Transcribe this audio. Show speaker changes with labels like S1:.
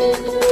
S1: Música